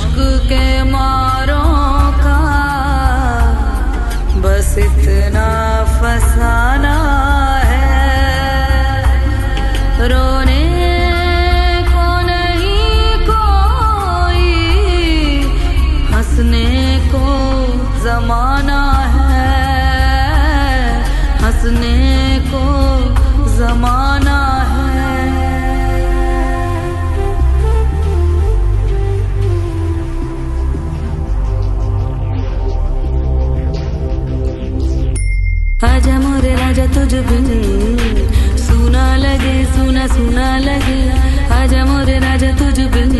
祝券 आजा मोरे राजा तुझ बिन सुना लगे, सुना सुना लगे आजा मोरे राजा तुझ बिन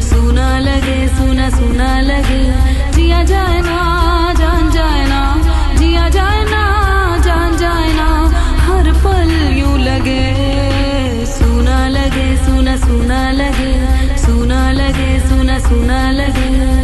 सुना लगे, सुना सुना लगे, जिया जाए ना, जान जाए ना, जिया जाए ना, जान जाए ना, हर पल यूँ लगे। सुना लगे, सुना सुना लगे सुना लगे, सुना सुना लगे।